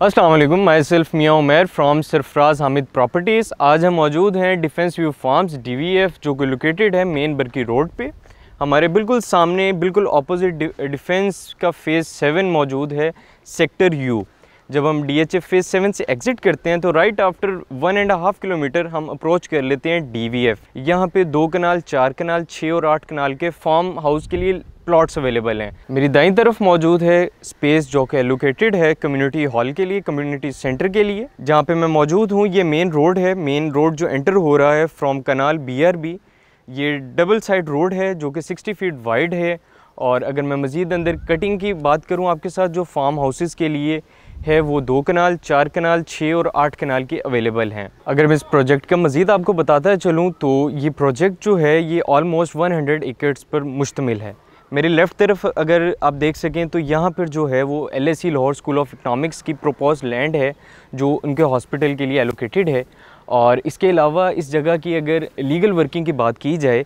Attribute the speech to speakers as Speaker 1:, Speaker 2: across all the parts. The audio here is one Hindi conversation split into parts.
Speaker 1: वालेकुम माई सेल्फ मियाँ उमेर फ्राम सरफराज हामिद प्रॉपर्टीज़ आज हम मौजूद हैं डिफेंस व्यू फार्म्स डीवीएफ जो कि लोकेटेड है मेन बरकी रोड पे। हमारे बिल्कुल सामने, बिल्कुल अपोजिट डिफेंस का फ़ेज़ सेवन मौजूद है सेक्टर यू जब हम D H F phase seven से एग्ज़िट करते हैं तो right after one and half kilometre हम अप्रोच कर लेते हैं डी वी एफ़ यहाँ पर दो कनाल चार कनाल छः और आठ कनाल के फार्म हाउस के लिए प्लॉट्स अवेलेबल हैं। मेरी दाई तरफ़ मौजूद है स्पेस जो कि एलोकेटेड है कम्युनिटी हॉल के लिए कम्युनिटी सेंटर के लिए, जहाँ पे मैं मौजूद हूँ। ये मेन रोड है। मेन रोड जो एंटर हो रहा है फ्रॉम कनाल बीआरबी ये डबल साइड रोड है जो कि 60 फीट वाइड है। और अगर मैं मज़ीद अंदर कटिंग की बात करूँ आपके साथ, जो फार्म हाउसेज़ के लिए है, वो दो कनाल चार कनाल छः और आठ कनाल के अवेलेबल हैं। अगर मैं इस प्रोजेक्ट का मज़ीद आपको बताता चलूँ तो ये प्रोजेक्ट जो है, ये ऑलमोस्ट 100 एकड़्स पर मुश्तमिल है। मेरी लेफ़्ट तरफ़ अगर आप देख सकें तो यहाँ पर जो है वो L S C Lahore School of Economics की प्रोपोज लैंड है, जो उनके हॉस्पिटल के लिए एलोकेटेड है। और इसके अलावा इस जगह की अगर लीगल वर्किंग की बात की जाए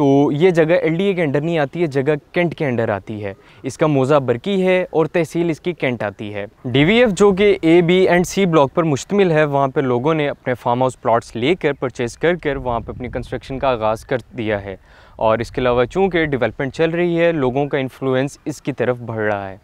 Speaker 1: तो ये जगह एलडीए के अंडर नहीं आती है, जगह कैंट के अंडर आती है। इसका मोज़ा बरकी है और तहसील इसकी कैंट आती है। डीवीएफ जो कि A B and C block पर मुश्तमिल है, वहाँ पर लोगों ने अपने फार्म हाउस प्लाट्स लेकर परचेज़ कर कर वहाँ पर अपनी कंस्ट्रक्शन का आगाज़ कर दिया है। और इसके अलावा चूँकि डेवलपमेंट चल रही है, लोगों का इन्फ्लुएंस इसकी तरफ़ बढ़ रहा है।